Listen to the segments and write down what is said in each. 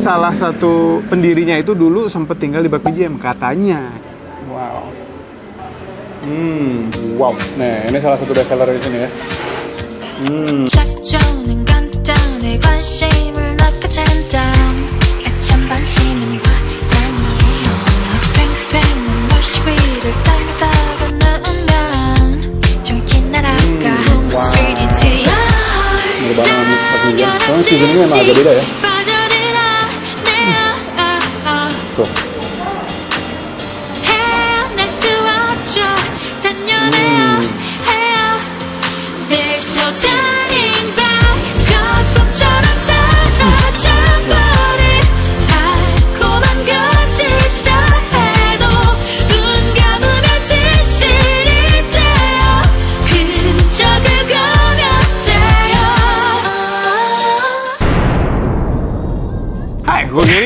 salah satu pendirinya itu dulu sempat tinggal di Bakpijem katanya. Wow. Hmm, wow. Nah, ini salah satu bestseller di sini ya. Hmm. Wow. Ini banget, Soalnya agak beda ya. Tuh.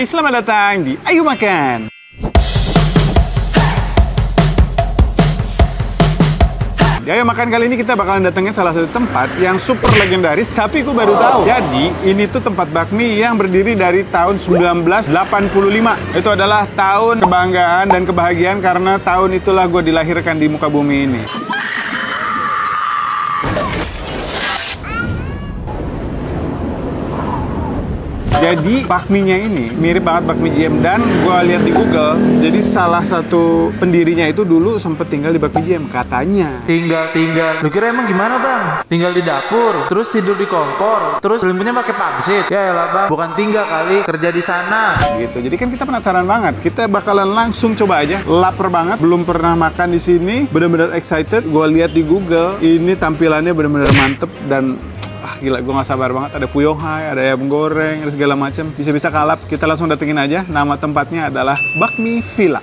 Selamat datang di Ayo Makan. Di Ayo Makan kali ini kita bakalan datengin salah satu tempat yang super legendaris, tapi gue baru tahu. Jadi, ini tuh tempat bakmi yang berdiri dari tahun 1985. Itu adalah tahun kebanggaan dan kebahagiaan karena tahun itulah gue dilahirkan di muka bumi ini. Jadi bakminya ini mirip banget bakmi Jam dan gue lihat di Google. Jadi salah satu pendirinya itu dulu sempet tinggal di bakmi Jam katanya. Tinggal tinggal. Lu kira emang gimana bang? Tinggal di dapur, terus tidur di kompor, terus selimutnya pakai pangsit. Ya elah bang, bukan tinggal kali, kerja di sana. Gitu. Jadi kan kita penasaran banget. Kita bakalan langsung coba aja. Laper banget, belum pernah makan di sini. Bener-bener excited. Gue lihat di Google, ini tampilannya bener-bener mantep dan ah gila gue nggak sabar banget. Ada fuyong hai ada ayam goreng ada segala macam bisa-bisa kalap. Kita langsung datengin aja. Nama tempatnya adalah Bakmi Villa.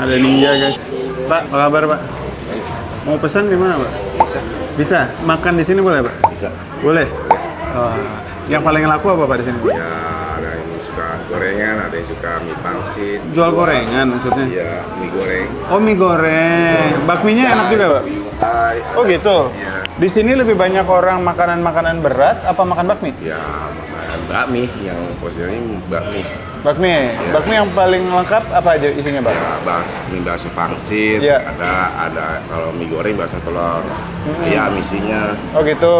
Ada ninja guys. Pak apa kabar pak? Mau pesan di mana pak? Bisa. Bisa. Makan di sini boleh pak? Bisa. boleh? Oh, yang paling laku apa pak di sini? Ya, gorengan, ada yang suka mie pangsit. jual Jual- gorengan maksudnya Iya, mie goreng. oh mie goreng bakminya enak juga pak Hai. oh gitu Iya. di sini lebih banyak orang makanan-makanan berat apa makan bakmi Ya, makanan bakmi yang posisinya bakmi. Bakmi, bakmi yang paling lengkap apa aja isinya, Bang? Ya, bas, mie bakso pangsit, Iya. ada ada kalau mie goreng bakso telur. Ayam isinya Oh gitu.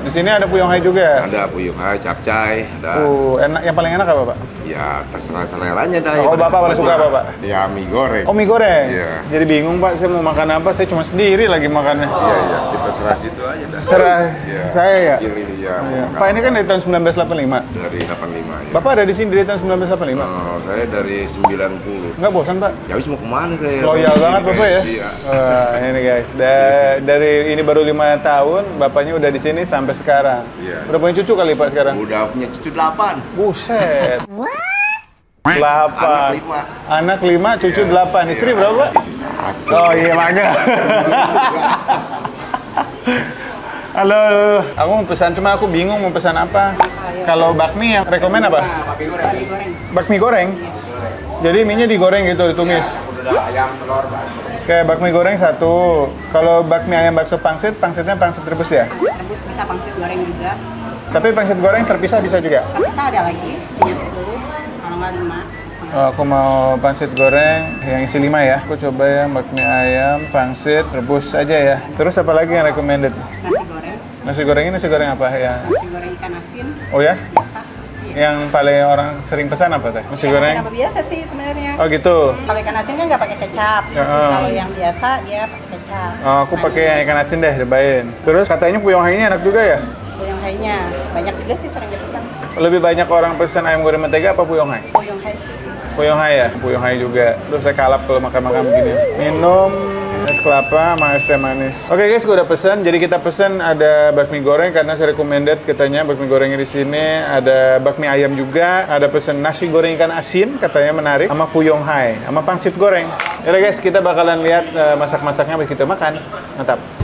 Di sini ada puyong hai juga. ada puyuh hai, capcay, ada Uh, enak. Yang paling enak apa, Pak? Ya terserah seleranya dah. Oh, ya, Bapak paling suka apa, Pak? Ya mie goreng. Oh mie goreng. Iya. Jadi bingung, Pak. Saya mau makan apa? Saya cuma sendiri lagi makannya. Iya, iya, kita serah situ aja dah. Serah Iya. saya ya. Pilih ya. Iya. makan Pak ini kan dari tahun 1985. dari 85 ya. Bapak ada di sini dari tahun 1985. Oh, saya dari 90. Nggak bosan, Pak? Ya habis mau ke mana saya? Loyal banget saya. Bapak ya. Iya. Wah, ini guys. Da- dari ini baru lima tahun, Bapaknya udah di sini sampai sekarang. Iya. Udah punya cucu kali, Pak, sekarang? Udah punya cucu 8. Buset. Delapan. Anak lima. Anak lima, cucu Iya. delapan. Istri Iya. berapa? Istri satu. Oh iya makanya. Halo, aku mau pesan cuma aku bingung mau pesan apa. Kalau bakmi yang rekomen apa? Bakmi goreng. Bakmi goreng. Jadi mie-nya digoreng gitu, ditumis. Kayak bakmi goreng satu. Kalau bakmi ayam bakso pangsit, pangsitnya pangsit rebus ya. rebus bisa pangsit goreng juga Tapi pangsit goreng terpisah bisa juga. kita ada lagi punya 10 kalau nggak 5 Oh, aku mau pangsit goreng yang isi 5 ya. Aku coba yang bakmi ayam, pangsit, rebus aja ya. Terus apa lagi yang recommended? nasi goreng Nasi goreng ini nasi goreng apa ya? nasi goreng ikan asin Oh ya? biasa Yang paling orang sering pesan apa teh? Nasi ikan goreng? asin apa biasa sih sebenarnya Oh gitu. kalau ikan asin kan nggak pakai kecap Ya, oh. kalau yang biasa dia pakai kecap Oh, aku pakai yang ikan asin deh, cobain. Terus katanya puyong hai-nya enak juga ya? puyong hainya banyak juga sih sering dipesan Lebih banyak orang pesan ayam goreng mentega apa puyong hai? puyong hai sih Puyong hai ya? Puyong hai juga. Terus saya kalap kalau makan-makan begini. Minum es kelapa sama es teh manis. Oke guys, gue udah pesan. Jadi kita pesan ada bakmi goreng karena saya recommended katanya bakmi gorengnya di sini. Ada bakmi ayam juga. Ada pesan nasi goreng ikan asin katanya menarik. Sama fuyong hai, sama pangsit goreng. Yaudah guys, kita bakalan lihat eh, masak-masaknya habis kita makan. Mantap.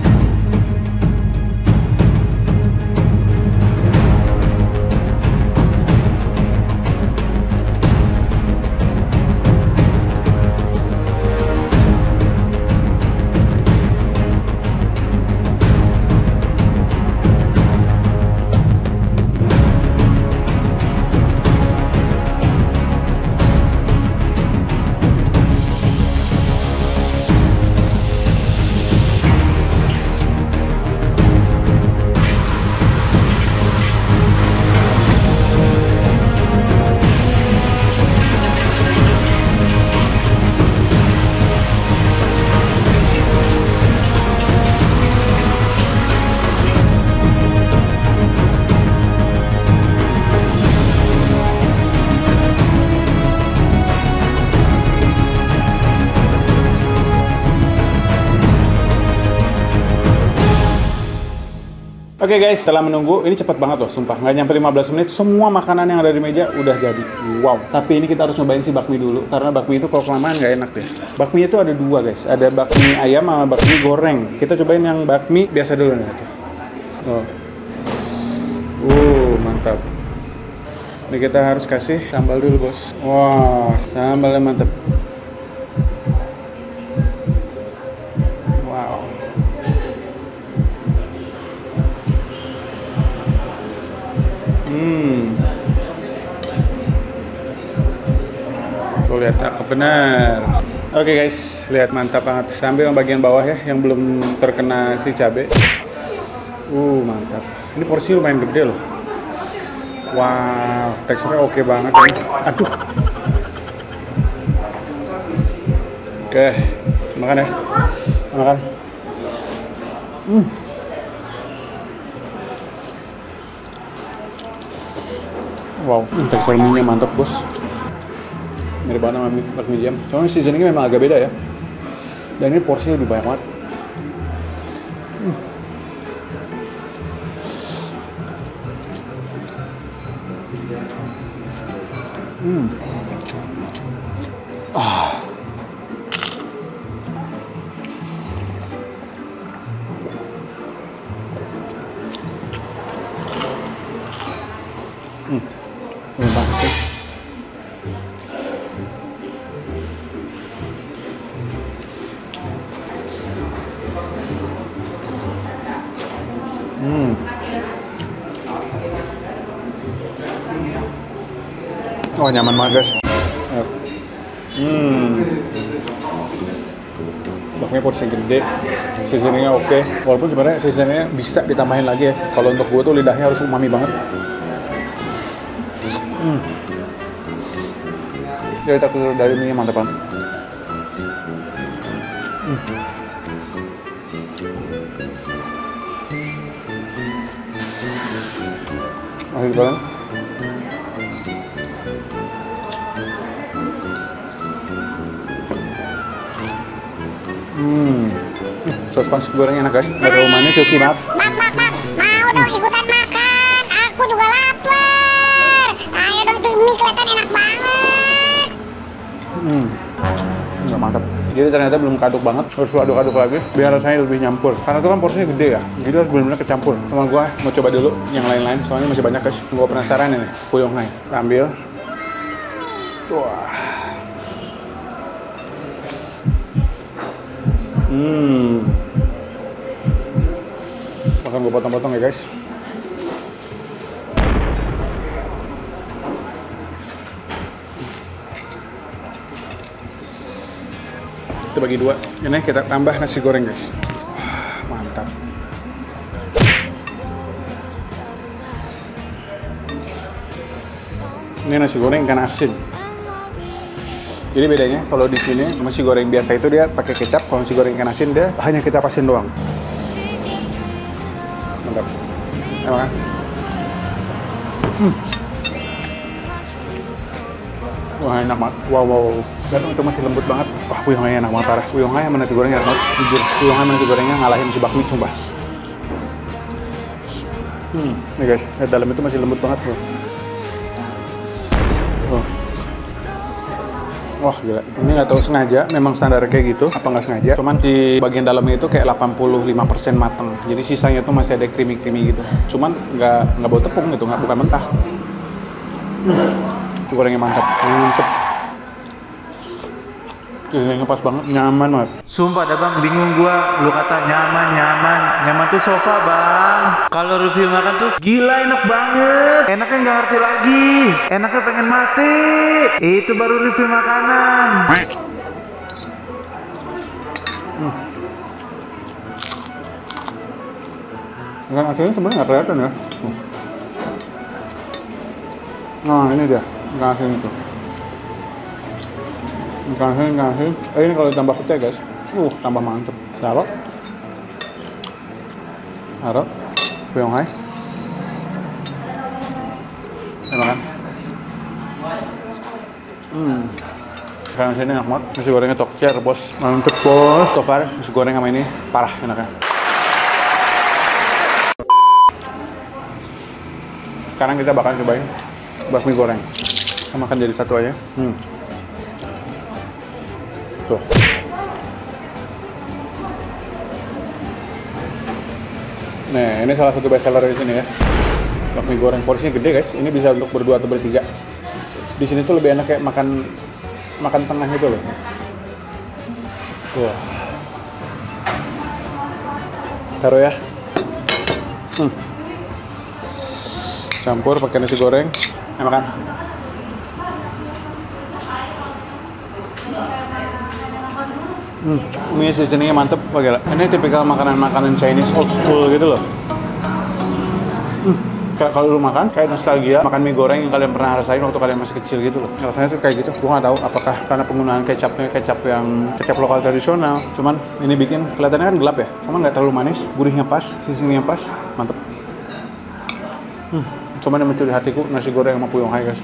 Oke guys, setelah menunggu, ini cepat banget loh, sumpah. Nggak nyampe 15 menit, semua makanan yang ada di meja udah jadi. Wow. Tapi ini kita harus nyobain si bakmi dulu, karena bakmi itu kalau kelamaan nggak enak deh. Bakmi itu ada dua guys, ada bakmi ayam sama bakmi goreng. Kita cobain yang bakmi biasa dulu nih. Oh. Uh, mantap. Ini kita harus kasih sambal dulu bos. Wah, sambalnya mantap. Benar. Oke guys, lihat mantap banget. Kita ambil yang bagian bawah ya, yang belum terkena si cabe. Uh, mantap. Ini porsi lumayan gede loh. Wow, teksturnya oke banget ya. Aduh. Oke, makan ya. Makan. Hmm. Wow, tekstur mantap bos. Mirip banget sama bakmi jam. Cuma seasoningnya memang agak beda ya. Dan ini porsinya lebih banyak banget. Enak Oh nyaman banget guys. Hmm. Bakminya porsi gede, seasoningnya oke. Walaupun sebenarnya seasoningnya bisa ditambahin lagi ya. Kalau untuk gue tuh lidahnya harus umami banget. Dari tekstur dari mie mantap banget. Hmm. Masih digoreng. Hmm. Saus panas goreng enak guys. Terlalu manis, silky banget. Mak, mak, mak, mau dong ikutan makan. Aku juga lapar. Ayo dong tuh mie kelihatan enak banget. Hmm. Nggak mantap. Jadi ternyata belum kaduk banget, harus aduk-aduk lagi biar rasanya lebih nyampur. Karena itu kan porsinya gede ya, jadi harus benar-benar kecampur. Sama gua mau coba dulu yang lain-lain, soalnya masih banyak guys. Gua penasaran ini, puyong hai. Ambil. Wah. Hmm. Makan gua potong-potong ya guys. Kita bagi dua. Ini kita tambah nasi goreng guys. Mantap. Ini nasi goreng ikan asin. Jadi bedanya kalau di sini nasi goreng biasa itu dia pakai kecap, kalau nasi goreng ikan asin dia hanya kecap asin doang. Mantap. Kan? Hmm. Wah enak banget. Wow, wow. Dan itu masih lembut banget. Wah puyongnya enak banget parah. Puyongnya sama nasi gorengnya enak banget. Jujur, sama nasi gorengnya ngalahin si bakmi sumpah. Hmm, nih guys, dalam itu masih lembut banget tuh. Wah gila, ini nggak tahu sengaja, memang standar kayak gitu, apa nggak sengaja. Cuman di bagian dalamnya itu kayak 85% mateng, jadi sisanya tuh masih ada creamy-creamy gitu. Cuman nggak nggak bau tepung gitu, nggak bukan mentah. Nasi gorengnya mantap, mantep. Ini pas banget, nyaman banget. Sumpah dah bang, bingung gua. Lu kata nyaman, nyaman. Nyaman tuh sofa bang. Kalau review makan tuh gila enak banget. Enaknya nggak ngerti lagi. Enaknya pengen mati. Itu baru review makanan. Ikan asinnya sebenarnya nggak kelihatan ya. Tuh. Nah ini dia, ikan asin itu. Ikan asin. Eh ini kalau ditambah petai guys, uh tambah mantep. Taruh. Taruh. Puyong hai. Enak kan? Hmm. Ikan asinnya enak banget. Nasi gorengnya tokcer bos. Mantep bos. Tokar, nasi goreng sama ini parah enaknya. Sekarang kita bakal cobain bakmi goreng. Kita makan jadi satu aja. Hmm. Nah, ini salah satu best seller di sini ya. Bakmi goreng porsinya gede guys. Ini bisa untuk berdua atau bertiga. Di sini tuh lebih enak kayak makan makan tengah gitu loh. Wah. Taruh ya. Hmm. Campur pakai nasi goreng. Ayo makan. Hmm, ini seasoningnya mantep, Gila. Ini tipikal makanan-makanan Chinese old school gitu loh. Hmm, kayak kalau lu makan, kayak nostalgia makan mie goreng yang kalian pernah rasain waktu kalian masih kecil gitu loh. Rasanya sih kayak gitu. Gua nggak tahu apakah karena penggunaan kecapnya kecap yang kecap lokal tradisional. Cuman ini bikin kelihatannya kan gelap ya. Cuman nggak terlalu manis, gurihnya pas, seasoningnya pas, mantep. Hmm, cuman yang mencuri hatiku nasi goreng sama puyong hai guys.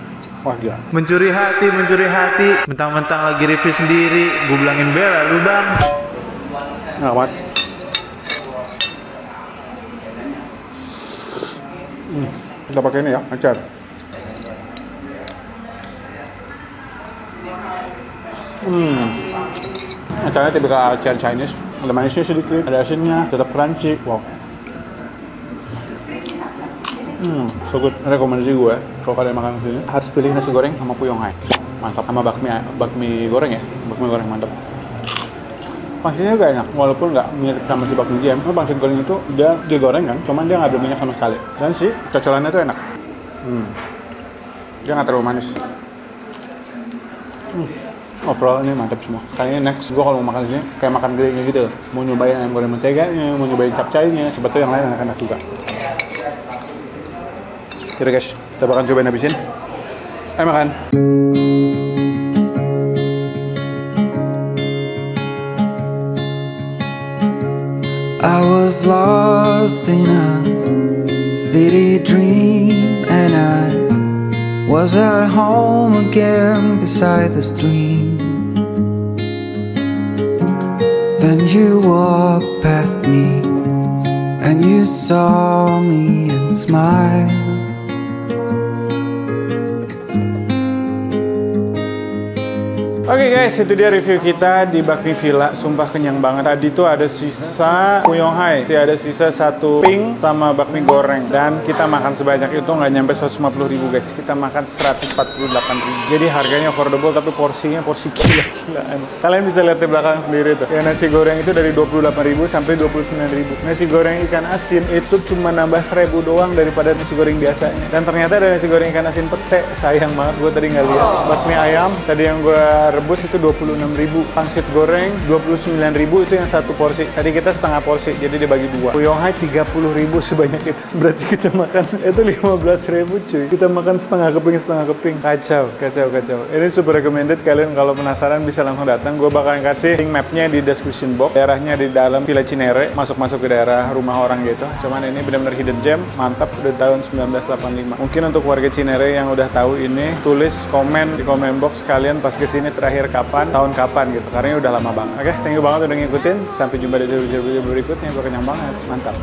Wah gila. Mencuri hati, mencuri hati. Mentang-mentang lagi review sendiri, gue bilangin bela lu bang. Banget. Hmm, kita pakai ini ya, acar. Hmm, acarnya tipikal acar Chinese. Ada manisnya sedikit, ada asinnya, tetap crunchy. Wow. Hmm, so good. Rekomendasi gue kalau kalian makan sini harus pilih nasi goreng sama puyong hai. Mantap sama bakmi bakmi goreng ya, bakmi goreng mantap. Pangsitnya juga enak, walaupun nggak mirip sama si bakmi jam. Cuma pangsit goreng itu dia digoreng kan, cuman dia nggak ada minyak sama sekali. Dan si cocolannya tuh enak. Hmm. Dia nggak terlalu manis. Hmm. Overall ini mantap semua. Kayaknya next gue kalau mau makan sini kayak makan gelaynya gitu. Mau nyobain ayam goreng menteganya, mau nyobain capcaynya, sebetulnya yang lain enak-enak juga. Yaudah guys, kita bakal cobain. I was lost in a city dream, and I was at home again beside the stream. Then you walked past me, and you saw me and smiled. Oke guys, itu dia review kita di Bakmi Villa. Sumpah kenyang banget. Tadi tuh ada sisa Puyong Hai, Jadi ada sisa satu pink sama bakmi goreng. Dan kita makan sebanyak itu nggak nyampe 150 ribu guys. Kita makan 148 ribu. Jadi harganya affordable tapi porsinya porsi gila-gilaan. Kalian bisa lihat di belakang sendiri tuh. Ya nasi goreng itu dari 28 ribu sampai 29 ribu. Nasi goreng ikan asin itu cuma nambah 1000 doang daripada nasi goreng biasanya. Dan ternyata ada nasi goreng ikan asin pete. Sayang banget gue tadi nggak lihat. Bakmi ayam tadi yang gue rebus itu 26.000 pangsit goreng 29.000 itu yang satu porsi. Tadi kita setengah porsi jadi dibagi dua. Puyong hai 30.000 sebanyak itu. Berarti kita makan itu 15.000 cuy. Kita makan setengah keping setengah keping. Kacau kacau kacau. Ini super recommended. Kalian kalau penasaran bisa langsung datang. Gue bakalan kasih link mapnya di description box. Daerahnya di dalam Villa Cinere masuk-masuk ke daerah rumah orang gitu. Cuman ini benar-benar hidden gem mantap udah tahun 1985 mungkin untuk warga Cinere yang udah tahu ini tulis komen di komen box kalian pas ke sini terakhir kapan, tahun kapan gitu. Karena ini udah lama banget. Oke, thank you banget udah ngikutin. Sampai jumpa di video-video berikutnya. Gue kenyang banget. Mantap.